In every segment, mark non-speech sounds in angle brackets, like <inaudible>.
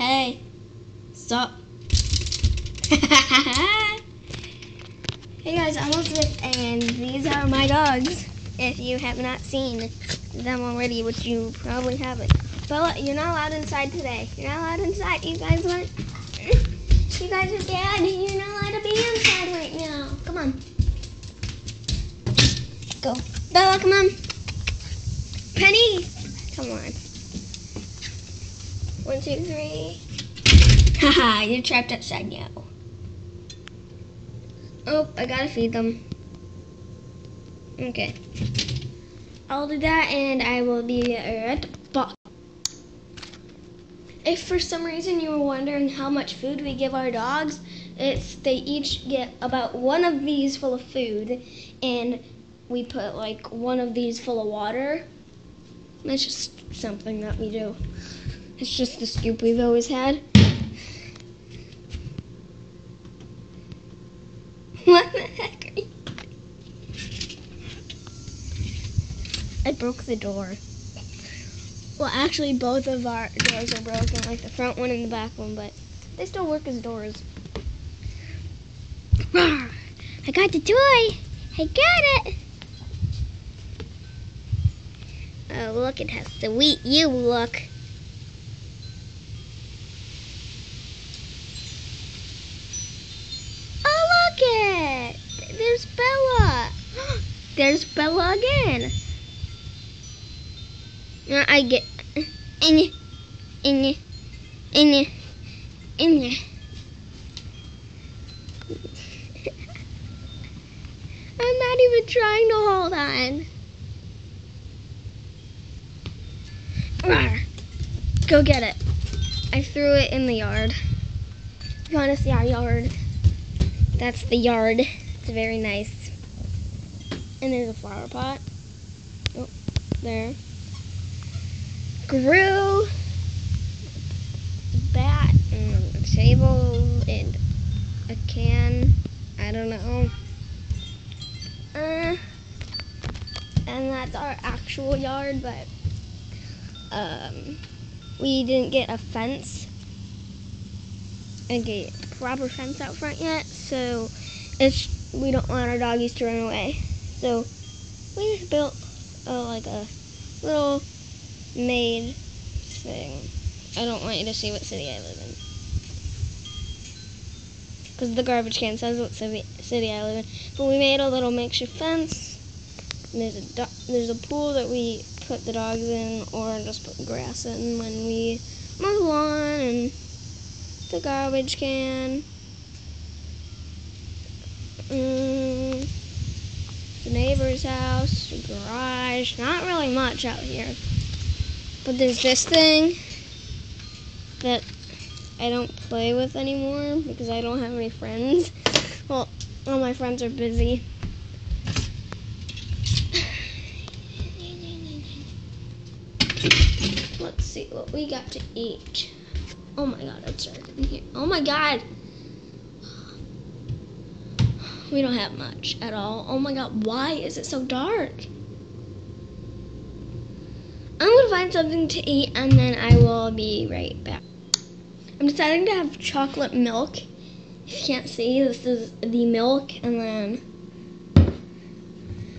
Hey, stop. <laughs> hey guys, I'm Elizabeth, and these are my dogs. If you have not seen them already, which you probably haven't. Bella, you're not allowed inside today. You're not allowed inside. You guys want? <laughs> You guys are bad. You're not allowed to be inside right now. Come on. Go. Bella, come on. Penny, come on. One, two, three. Haha, you're trapped outside now. Oh, I gotta feed them. Okay. I'll do that and I will be right back. If for some reason you were wondering how much food we give our dogs, it's they each get about one of these full of food and we put like one of these full of water. It's just something that we do. It's just the scoop we've always had. What the heck are you I broke the door. Well, actually, both of our doors are broken, like the front one and the back one, but they still work as doors. <sighs> I got the toy! I got it! Oh, look at how sweet you look. There's Bella. <gasps> There's Bella again. Uh, I get in in in in <laughs> I'm not even trying to hold on. Go get it. I threw it in the yard. You want to see our yard? That's the yard. It's very nice. And there's a flower pot. Oh, there. Grew. Bat and a table and a can. I don't know. Uh, and that's our actual yard, but um, we didn't get a fence, and a proper fence out front yet, so it's we don't want our doggies to run away. So we just built uh, like a little made thing. I don't want you to see what city I live in. Because the garbage can says what city, city I live in. But we made a little makeshift fence. There's a do- there's a pool that we put the dogs in, or just put grass in when we mow the lawn and the garbage can. Mm, the neighbor's house, the garage. Not really much out here. But there's this thing that I don't play with anymore because I don't have any friends. <laughs> Well, all my friends are busy. Let's see what we got to eat. Oh my god, it's dark in here. Oh my god. We don't have much at all. Oh my god, why is it so dark? I'm gonna find something to eat and then I will be right back. I'm deciding to have chocolate milk. If you can't see, this is the milk and then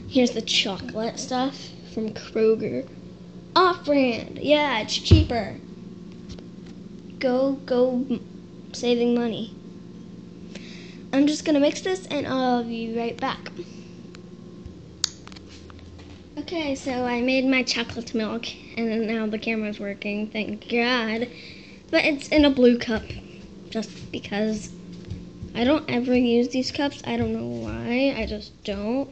here's the chocolate stuff from Kroger. Off brand. Yeah, it's cheaper. Go, go saving money. I'm just gonna mix this and I'll be right back. Okay, so I made my chocolate milk and now the camera's working, thank God. But it's in a blue cup, just because I don't ever use these cups. I don't know why, I just don't.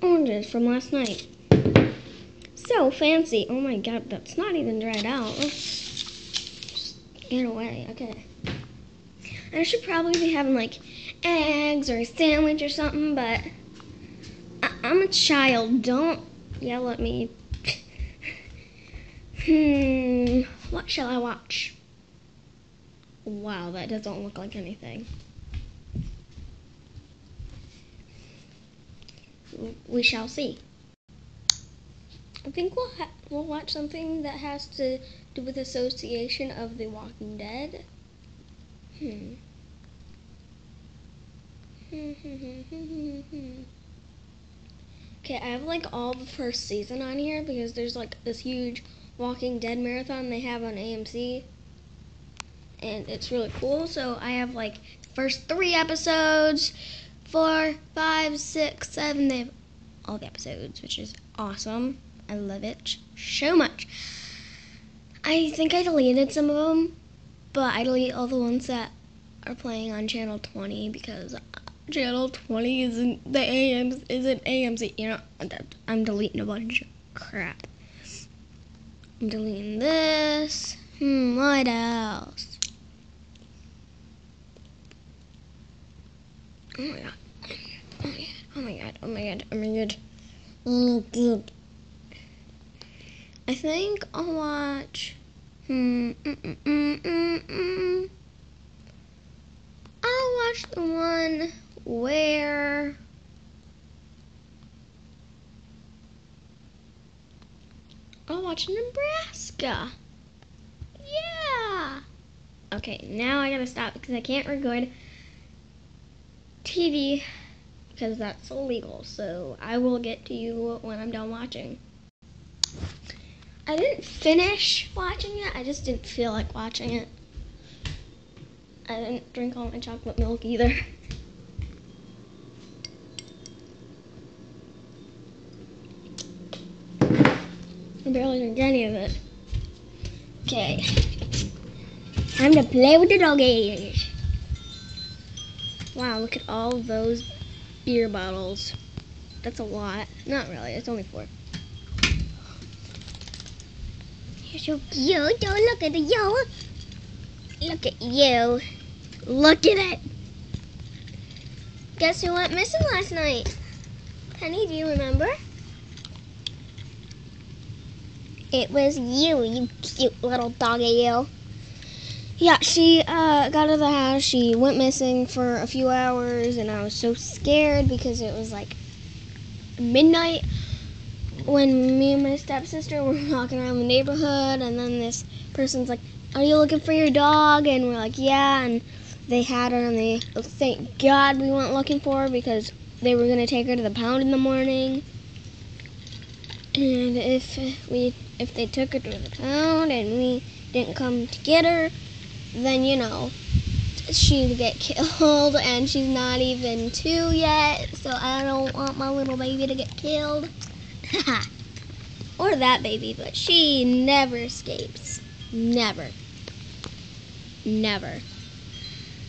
Oranges from last night. So fancy. Oh my god, that's not even dried out. Just get away. Okay. I should probably be having like eggs or a sandwich or something, but I- I'm a child. Don't yell at me. <laughs> hmm. What shall I watch? Wow, that doesn't look like anything. We shall see. I think we'll we'll watch something that has to do with association of The Walking Dead. Hmm. <laughs> okay, I have like all the first season on here because there's like this huge Walking Dead marathon they have on AMC. And it's really cool. So I have like first three episodes, four, five, six, seven. They have all the episodes, which is awesome. I love it so much. I think I deleted some of them, but I delete all the ones that are playing on channel 20 because channel 20 isn't the AM isn't AMC. You know, I'm deleting a bunch of crap. I'm deleting this. Hmm, what else? Oh my god. Oh my god. Oh my god. Oh my god. Oh my god. I think I'll watch. Hmm. Mm, mm, mm. I'll watch the one where. I'll watch Nebraska. Yeah. Okay, now I gotta stop because I can't record TV because that's illegal. So I will get to you when I'm done watching. I didn't finish watching it. I just didn't feel like watching it. I didn't drink all my chocolate milk either. I barely drank any of it. Okay. Time to play with the doggies. Wow, look at all those beer bottles. That's a lot. Not really, it's only four. You're so cute. Don't look at you. Look at you. Look at it. Guess who went missing last night? Penny, do you remember? It was you, you cute little doggy you. Yeah, she uh, got out of the house. She went missing for a few hours, and I was so scared because it was like midnight when me and my stepsister were <laughs> walking around the neighborhood, and then this person's like, "Are you looking for your dog?" And we're like, "Yeah." And they had her, and they oh, thank God we went looking for her because they were gonna take her to the pound in the morning. And if we if they took her to the pound and we didn't come to get her, then you know she'd get <laughs> killed, and she's not even two yet. So I don't want my little baby to get killed. <laughs> or that baby, but she never escapes. Never. Never.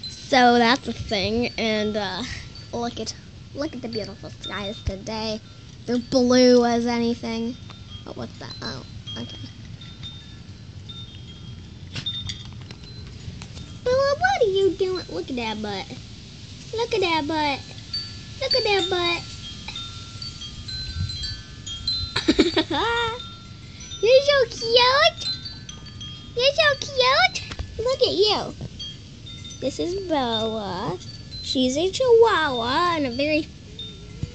So that's a thing, and uh, look at look at the beautiful skies today. They're blue as anything. Oh, what's that? Oh, okay. Well, what are you doing? Look at that butt. Look at that butt. Look at that butt. <laughs> You're so cute. You're so cute. Look at you. This is Bella. She's a Chihuahua and a very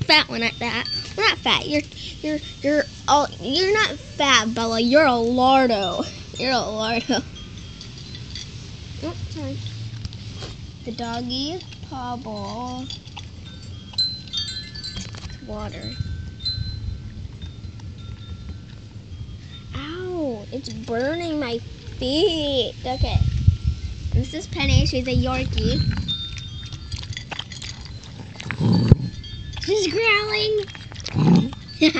fat one at that. Not fat. You're you're you're oh you're not fat, Bella. You're a lardo. You're a lardo. Oh, sorry. The doggy Pablo. Water. It's burning my feet. Okay. This is Penny. She's a Yorkie. She's growling. <laughs>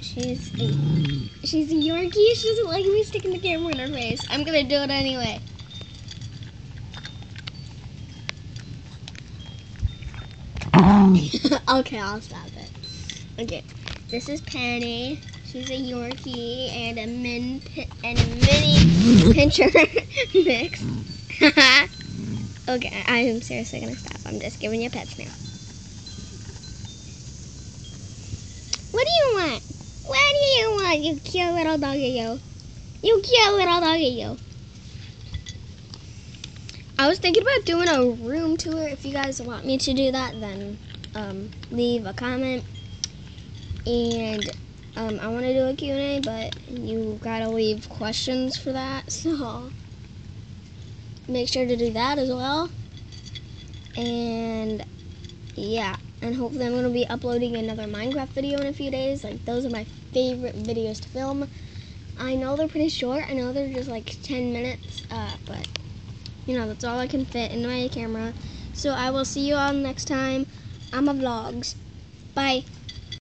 she's a, she's a Yorkie. She doesn't like me sticking the camera in her face. I'm gonna do it anyway. <laughs> okay, I'll stop it. Okay, this is Penny. She's a Yorkie and a min and a mini pinscher <laughs> mix. <laughs> okay, I am seriously gonna stop. I'm just giving you pets now. What do you want? What do you want, you cute little doggy you? You cute little doggy you. I was thinking about doing a room tour. If you guys want me to do that, then um, leave a comment and um, I want to do a Q&A, but you gotta leave questions for that, <laughs> so make sure to do that as well. And yeah, and hopefully I'm gonna be uploading another Minecraft video in a few days. Like those are my favorite videos to film. I know they're pretty short. I know they're just like 10 minutes, uh, but you know that's all I can fit into my camera. So I will see you all next time on my vlogs. Bye.